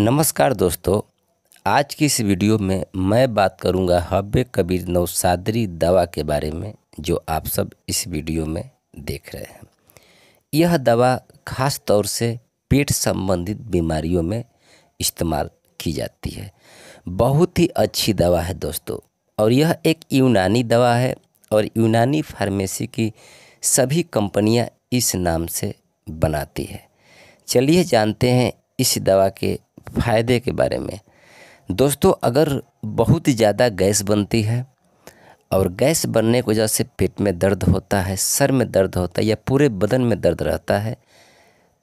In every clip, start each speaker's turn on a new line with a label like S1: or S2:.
S1: नमस्कार दोस्तों, आज की इस वीडियो में मैं बात करूँगा हब्बे कबीर नौसादरी दवा के बारे में, जो आप सब इस वीडियो में देख रहे हैं। यह दवा खास तौर से पेट संबंधित बीमारियों में इस्तेमाल की जाती है। बहुत ही अच्छी दवा है दोस्तों, और यह एक यूनानी दवा है, और यूनानी फार्मेसी की सभी कंपनियाँ इस नाम से बनाती है। चलिए जानते हैं इस दवा के फ़ायदे के बारे में। दोस्तों, अगर बहुत ही ज़्यादा गैस बनती है और गैस बनने की वजह से पेट में दर्द होता है, सर में दर्द होता है या पूरे बदन में दर्द रहता है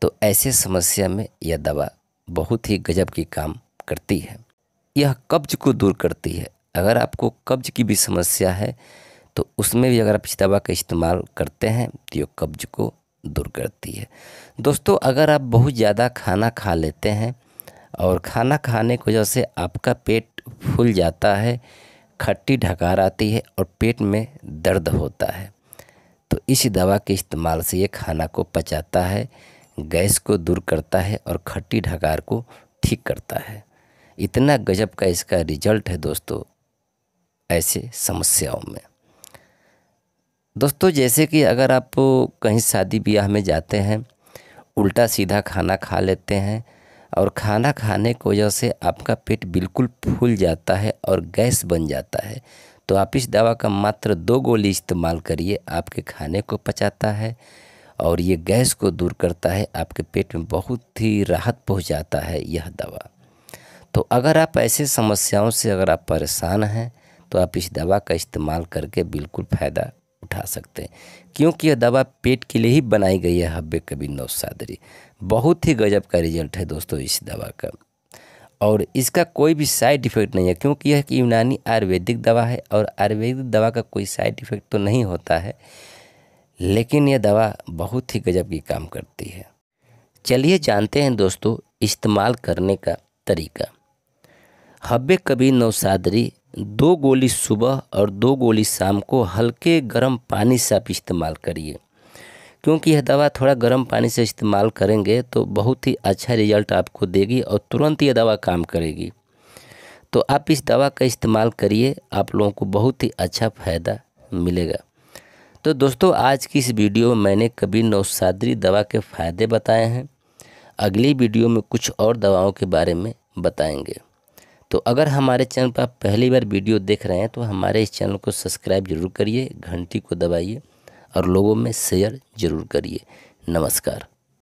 S1: तो ऐसे समस्या में यह दवा बहुत ही गजब की काम करती है। यह कब्ज को दूर करती है। अगर आपको कब्ज की भी समस्या है तो उसमें भी अगर आप इस दवा का इस्तेमाल करते हैं तो यह कब्ज को दूर करती है। दोस्तों, अगर आप बहुत ज़्यादा खाना खा लेते हैं और खाना खाने की वजह से आपका पेट फूल जाता है, खट्टी ढकार आती है और पेट में दर्द होता है। तो इस दवा के इस्तेमाल से ये खाना को पचाता है, गैस को दूर करता है और खट्टी ढकार को ठीक करता है। इतना गजब का इसका रिज़ल्ट है दोस्तों, ऐसे समस्याओं में। दोस्तों, जैसे कि अगर आप कहीं शादी ब्याह में जाते हैं, उल्टा सीधा खाना खा लेते हैं और खाना खाने की वजह से आपका पेट बिल्कुल फूल जाता है और गैस बन जाता है। तो आप इस दवा का मात्र दो गोली इस्तेमाल करिए, आपके खाने को पचाता है और ये गैस को दूर करता है, आपके पेट में बहुत ही राहत पहुंचाता है यह दवा। तो अगर आप ऐसे समस्याओं से अगर आप परेशान हैं तो आप इस दवा का इस्तेमाल करके बिल्कुल फ़ायदा उठा सकते हैं। क्योंकि यह दवा पेट के लिए ही बनाई गई है, हब्बे कबीर नौसादरी। बहुत ही गजब का रिज़ल्ट है दोस्तों इस दवा का। और इसका कोई भी साइड इफ़ेक्ट नहीं है, क्योंकि यह यूनानी आयुर्वेदिक दवा है और आयुर्वेदिक दवा का कोई साइड इफ़ेक्ट तो नहीं होता है, लेकिन यह दवा बहुत ही गजब की काम करती है। चलिए जानते हैं दोस्तों इस्तेमाल करने का तरीका। हब्बे कबीर नौसादरी दो गोली सुबह और दो गोली शाम को हल्के गर्म पानी से आप इस्तेमाल करिए। क्योंकि यह दवा थोड़ा गर्म पानी से इस्तेमाल करेंगे तो बहुत ही अच्छा रिज़ल्ट आपको देगी और तुरंत यह दवा काम करेगी। तो आप इस दवा का इस्तेमाल करिए, आप लोगों को बहुत ही अच्छा फ़ायदा मिलेगा। तो दोस्तों, आज की इस वीडियो में मैंने कभी नौसादरी दवा के फ़ायदे बताए हैं। अगली वीडियो में कुछ और दवाओं के बारे में बताएँगे। तो अगर हमारे चैनल पर आप पहली बार वीडियो देख रहे हैं तो हमारे इस चैनल को सब्सक्राइब ज़रूर करिए, घंटी को दबाइए और लोगों में शेयर ज़रूर करिए। नमस्कार।